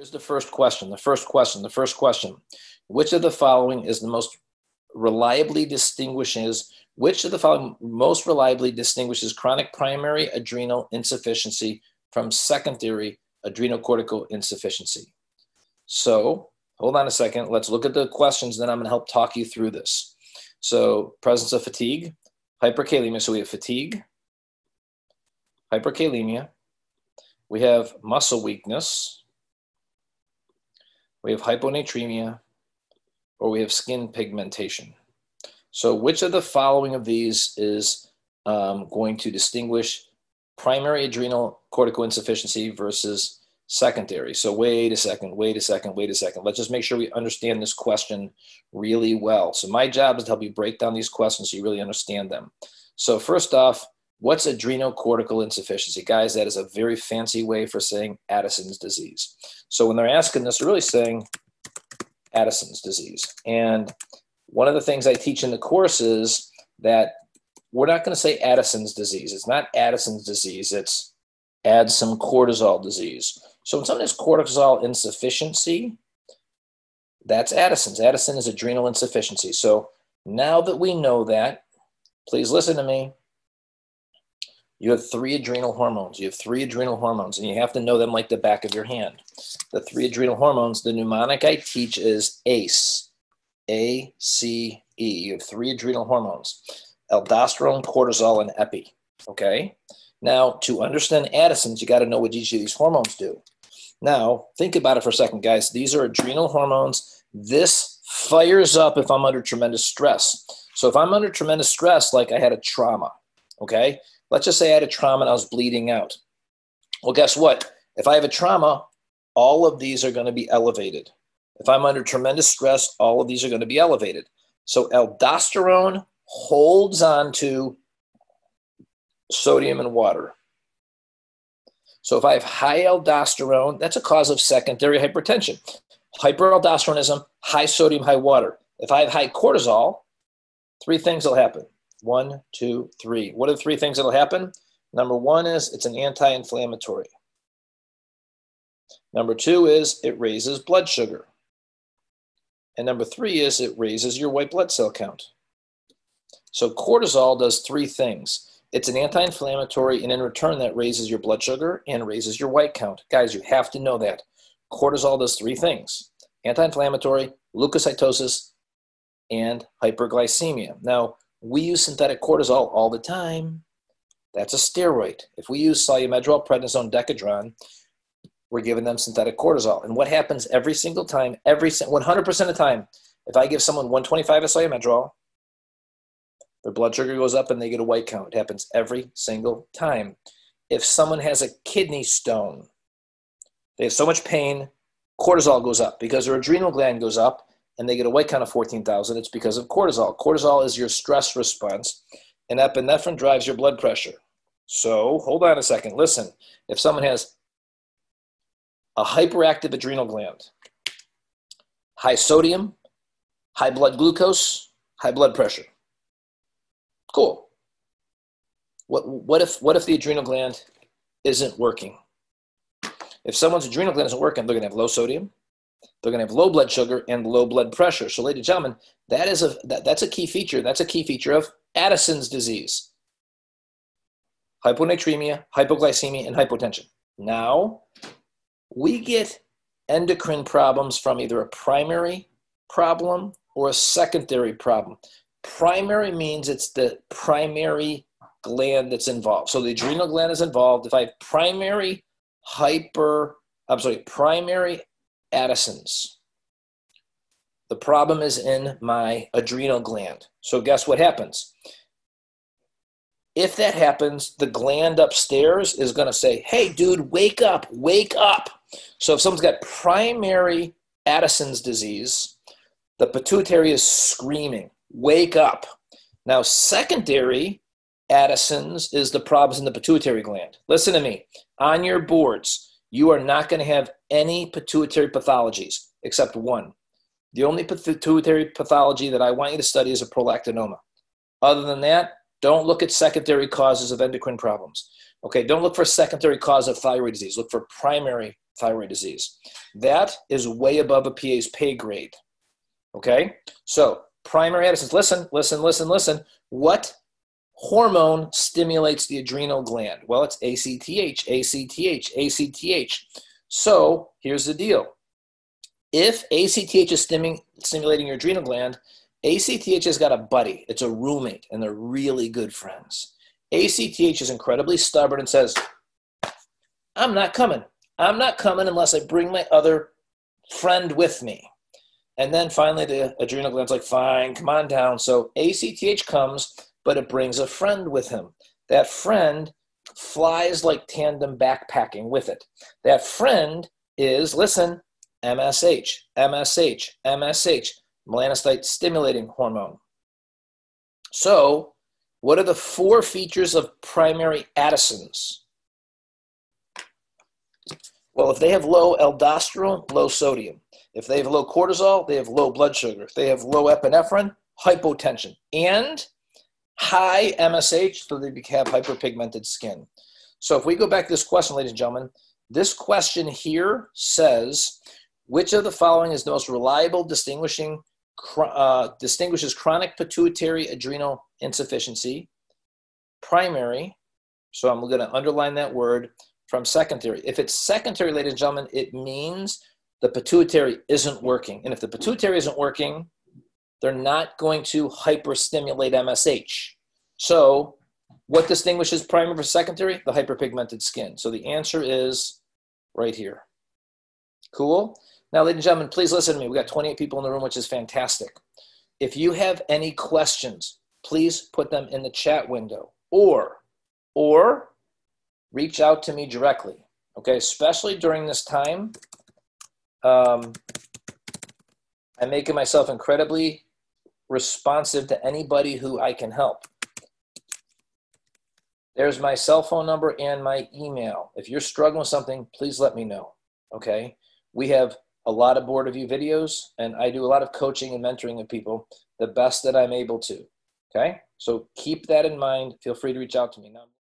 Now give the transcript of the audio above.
Here's the first question. The first question. The first question. Which of the following is the most reliably distinguishes which of the following most reliably distinguishes chronic primary adrenal insufficiency from secondary adrenocortical insufficiency? So, hold on a second. Let's look at the questions, then I'm going to help talk you through this. So, presence of fatigue, hyperkalemia. So, we have fatigue, hyperkalemia, we have muscle weakness, we have hyponatremia, or we have skin pigmentation. So, which of the following of these is um, going to distinguish primary adrenal cortical insufficiency versus secondary? So, wait a second, wait a second, wait a second. Let's just make sure we understand this question really well. So, my job is to help you break down these questions so you really understand them. So, first off, What's adrenocortical insufficiency? Guys, that is a very fancy way for saying Addison's disease. So when they're asking this, they're really saying Addison's disease. And one of the things I teach in the course is that we're not going to say Addison's disease. It's not Addison's disease. It's add some cortisol disease. So when someone has cortisol insufficiency, that's Addison's. Addison is adrenal insufficiency. So now that we know that, please listen to me. You have three adrenal hormones. You have three adrenal hormones, and you have to know them like the back of your hand. The three adrenal hormones, the mnemonic I teach is ACE, A C E. You have three adrenal hormones aldosterone, cortisol, and epi. Okay? Now, to understand Addison's, you got to know what each of these hormones do. Now, think about it for a second, guys. These are adrenal hormones. This fires up if I'm under tremendous stress. So, if I'm under tremendous stress, like I had a trauma, okay, Let's just say I had a trauma and I was bleeding out. Well, guess what? If I have a trauma, all of these are going to be elevated. If I'm under tremendous stress, all of these are going to be elevated. So aldosterone holds on to sodium and water. So if I have high aldosterone, that's a cause of secondary hypertension. Hyperaldosteronism, high sodium, high water. If I have high cortisol, three things will happen. One, two, three. What are the three things that'll happen? Number one is it's an anti inflammatory. Number two is it raises blood sugar. And number three is it raises your white blood cell count. So cortisol does three things. It's an anti-inflammatory, and in return, that raises your blood sugar and raises your white count. Guys, you have to know that. Cortisol does three things: anti-inflammatory, leukocytosis, and hyperglycemia. Now, we use synthetic cortisol all the time. That's a steroid. If we use solumedrol, prednisone, decadron, we're giving them synthetic cortisol. And what happens every single time, every 100% of the time, if I give someone 125 of solumedrol, their blood sugar goes up and they get a white count. It happens every single time. If someone has a kidney stone, they have so much pain, cortisol goes up because their adrenal gland goes up and they get a white count of 14,000, it's because of cortisol. Cortisol is your stress response, and epinephrine drives your blood pressure. So hold on a second. Listen, if someone has a hyperactive adrenal gland, high sodium, high blood glucose, high blood pressure. Cool. What, what, if, what if the adrenal gland isn't working? If someone's adrenal gland isn't working, they're going to have low sodium, they're going to have low blood sugar and low blood pressure. So, ladies and gentlemen, that is a that, that's a key feature. That's a key feature of Addison's disease. Hyponatremia, hypoglycemia, and hypotension. Now, we get endocrine problems from either a primary problem or a secondary problem. Primary means it's the primary gland that's involved. So the adrenal gland is involved. If I have primary hyper, I'm sorry, primary Addison's. The problem is in my adrenal gland. So, guess what happens? If that happens, the gland upstairs is going to say, Hey, dude, wake up, wake up. So, if someone's got primary Addison's disease, the pituitary is screaming, Wake up. Now, secondary Addison's is the problems in the pituitary gland. Listen to me. On your boards, you are not going to have any pituitary pathologies except one. The only pituitary pathology that I want you to study is a prolactinoma. Other than that, don't look at secondary causes of endocrine problems. Okay, don't look for secondary cause of thyroid disease. Look for primary thyroid disease. That is way above a PA's pay grade. Okay? So, primary Addison's, listen, listen, listen, listen. What hormone stimulates the adrenal gland? Well, it's ACTH, ACTH, ACTH. So, here's the deal. If ACTH is stimulating your adrenal gland, ACTH has got a buddy, it's a roommate, and they're really good friends. ACTH is incredibly stubborn and says, I'm not coming. I'm not coming unless I bring my other friend with me. And then finally, the adrenal gland's like, fine, come on down. So ACTH comes, but it brings a friend with him. That friend flies like tandem backpacking with it. That friend is, listen, MSH, MSH, MSH, melanocyte stimulating hormone. So, what are the four features of primary Addison's? Well, if they have low aldosterone, low sodium. If they have low cortisol, they have low blood sugar. If they have low epinephrine, hypotension. And high MSH, so they have hyperpigmented skin. So if we go back to this question, ladies and gentlemen, this question here says, which of the following is the most reliable distinguishing uh, distinguishes chronic pituitary adrenal insufficiency, primary, so I'm going to underline that word, from secondary. If it's secondary, ladies and gentlemen, it means the pituitary isn't working. And if the pituitary isn't working, they're not going to hyperstimulate MSH. So, what distinguishes primary from secondary? The hyperpigmented skin. So, the answer is right here. Cool? Now, ladies and gentlemen, please listen to me. We got 28 people in the room, which is fantastic. If you have any questions, please put them in the chat window or, or reach out to me directly. Okay, especially during this time. Um, I'm making myself incredibly responsive to anybody who I can help. There's my cell phone number and my email. If you're struggling with something, please let me know. Okay, we have a lot of board review videos, and I do a lot of coaching and mentoring of people the best that I'm able to. Okay, so keep that in mind. Feel free to reach out to me now.